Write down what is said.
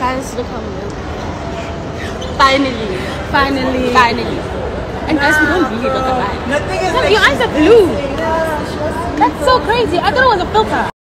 Guys, look how milk. Finally. Finally. Finally. And guys, we don't really look alike. No, your eyes are blue. That's so crazy. I thought it was a filter.